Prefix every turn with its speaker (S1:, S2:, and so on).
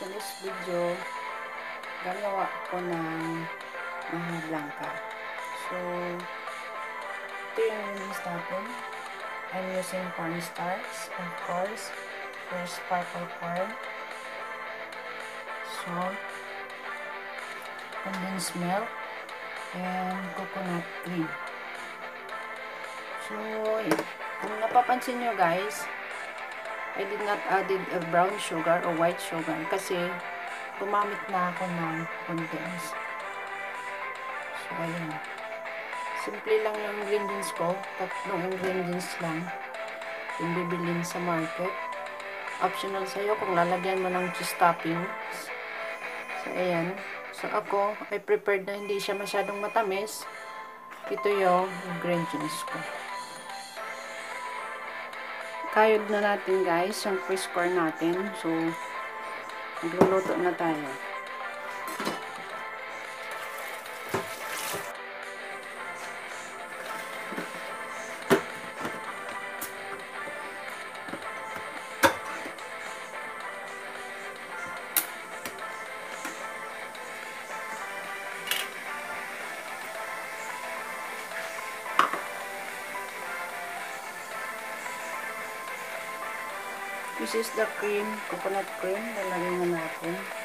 S1: today's video, gagawa ko ng mga blanca. So, ito yung release. I'm using cornstarch, of course. First, purple corn. Salt. Condensed milk. And coconut cream. So, kung napapansin nyo guys, I did not added a brown sugar or white sugar kasi gumamit na ako ng condensed. So, ayun. Simple lang yung ingredients ko. Tatlong ingredients lang. Yung bibilin sa market. Optional sa'yo kung lalagyan mo ng cheese toppings. So, ayan. So, ako, I prepared na hindi siya masyadong matamis. Ito yung ingredients ko. Kayod na natin guys, yung fish corn natin. So, magluluto na tayo. This is the cream, coconut cream. Lalagyan na natin.